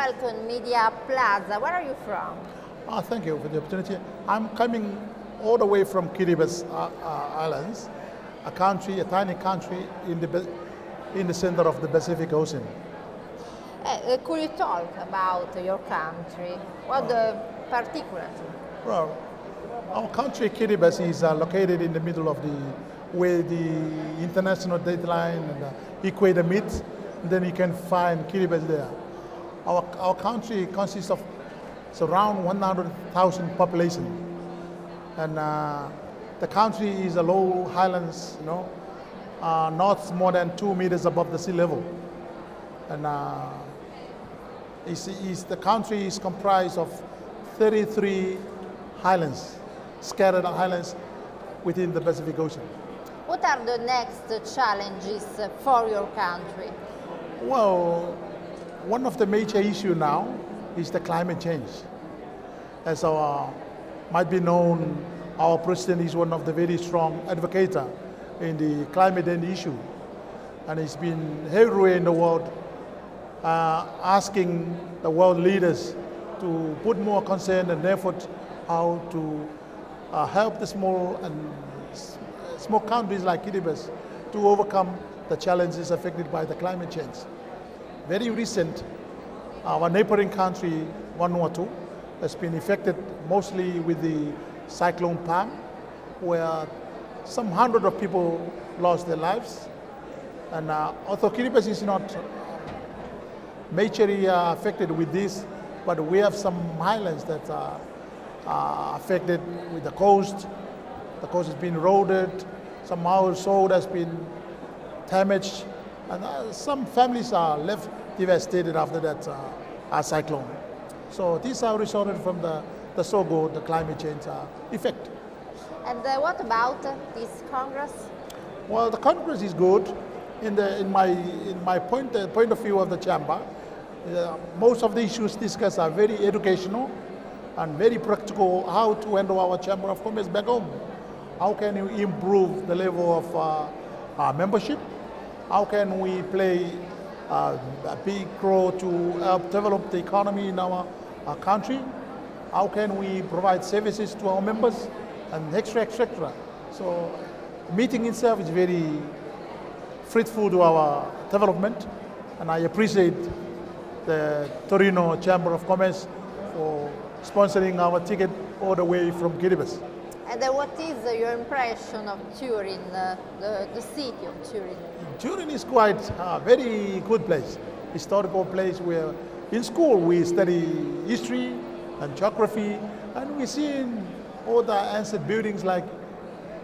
welcome Media Plaza. Where are you from? Uh, thank you for the opportunity. I'm coming all the way from Kiribati uh, uh, Islands, a country, a tiny country in the, in the center of the Pacific Ocean. Uh, could you talk about your country? What the particulars? Well, our country, Kiribati, is uh, located in the middle of the where the international dateline and the equator meet. Then you can find Kiribati there. Our, our country consists of around 100,000 population. And uh, the country is a low highlands, you know, uh, not more than two meters above the sea level. And uh, it's, it's, the country is comprised of 33 highlands, scattered highlands within the Pacific Ocean. What are the next challenges for your country? Well, one of the major issues now is the climate change. As our, might be known, our president is one of the very strong advocates in the climate and issue. And he's been everywhere in the world uh, asking the world leaders to put more concern and effort how to uh, help the small and small countries like Kiribati to overcome the challenges affected by the climate change. Very recent, our neighboring country, Vanuatu, has been affected mostly with the cyclone Pam, where some hundred of people lost their lives. And uh, although Kiribati is not majorly uh, affected with this, but we have some islands that are uh, affected with the coast. The coast has been eroded, some household has been damaged, and uh, some families are left devastated after that uh, cyclone. So these are resulted from the, the so-called the climate change uh, effect. And uh, what about this Congress? Well, the Congress is good. In, the, in, my, in my point, uh, point of view of the chamber, uh, most of the issues discussed are very educational and very practical how to handle our Chamber of Commerce back home. How can you improve the level of uh, membership? How can we play a big role to help develop the economy in our, our country? How can we provide services to our members? And etc. etc. So meeting itself is very fruitful to our development and I appreciate the Torino Chamber of Commerce for sponsoring our ticket all the way from Kiribati. And uh, what is uh, your impression of Turin, uh, the, the city of Turin? Turin is quite a very good place, historical place where in school we study history and geography and we see all the ancient buildings like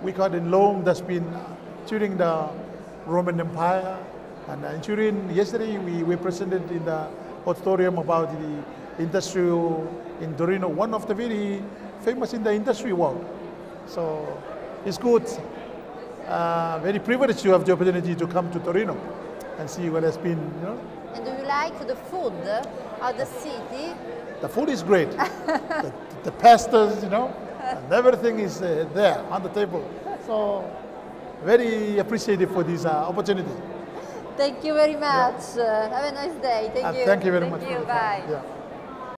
we got in Rome that's been during the Roman Empire and in Turin yesterday we, we presented in the auditorium about the industrial in Torino, one of the very famous in the industry world. So it's good, uh, very privileged to have the opportunity to come to Torino and see what has been, you know. And do you like the food of the city? The food is great. the, the pastas, you know, and everything is uh, there on the table. So very appreciative for this uh, opportunity. Thank you very much. Yeah. have a nice day. Thank uh, you. Thank you very thank much. You. Bye. Yeah.